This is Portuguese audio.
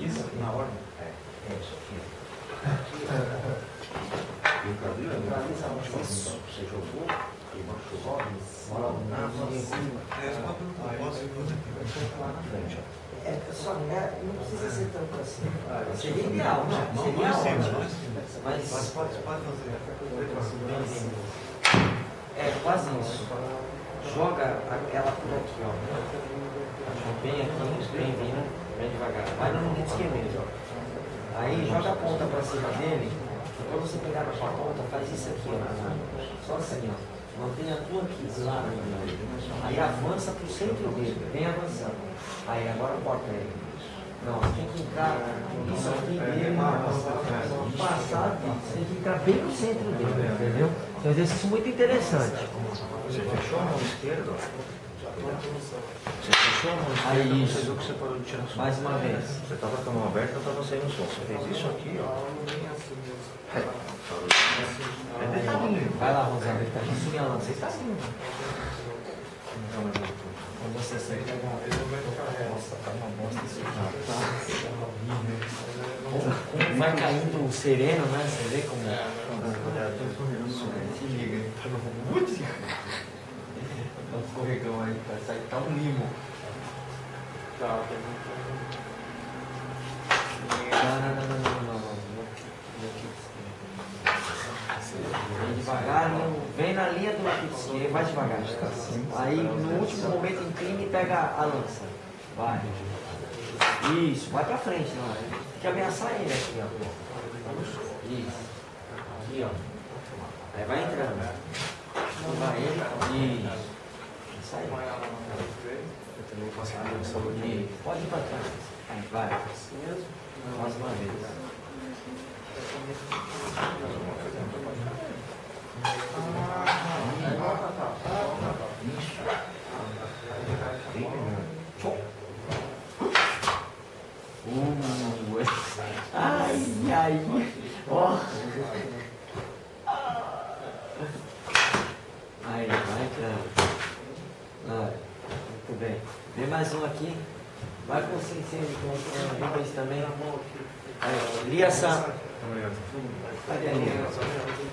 Isso, na ordem? É, é isso aqui. E o Camilo, isso. Você jogou e machucou? Ah, é só uma pergunta. Posso? Eu vou falar na é, só, é, não precisa ser tanto assim. Seria ideal, não, né? Não, é não, mas, pode, fazer. É, faz isso. Joga ela por aqui, ó devagar. Vai no limite esquerdo. Aí joga a ponta pra cima dele. Quando você pegar na sua ponta, faz isso aqui, ó. Só assim, ó. Mantém a tua aqui, do lado. Aí avança pro centro dele, bem avançando. Aí agora corta ele. Não, você tem que entrar isso aqui dele, passar, você tem que entrar bem no centro dele, entendeu? É um exercício muito interessante. Você fechou a mão esquerda. Você fechou a mão esquerda, Aí, você isso. viu que você parou de tirar som. Mais uma vez. Você estava com a mão aberta, estava saindo som. Você fez isso aqui, ó. É. É detalhinho. Vai lá, Rosana, ele tá aqui subindo lá. Você está assim. Não, mas eu- Quando você sai, pega Nossa, tá uma bosta isso aqui. Tá. Como Vai caindo sereno, né? Você vê como. Se liga, hein? Tá um escorregão aí, vai sair, tá um limo. Não, não, não, não, não, não, não. Vem devagar, não, vem na linha do lado vai devagar. Aí no último momento inclina e pega a lança. Vai. Isso, vai pra frente, não. Tem que ameaçar ele aqui, ó. Isso. Aqui, ó. Aí vai entrando. Vai ele. Isso. Isso aí. Eu também faço a direção aqui. Pode ir pra trás. Aí, vai. Mais uma vez. Ai, ai, ó. Aí, vai entrando. Vai. Muito bem. Vem mais um aqui. Vai com o Cincine, com o Rubens também. Aí, Lia. Obrigado. Cadê a Lia?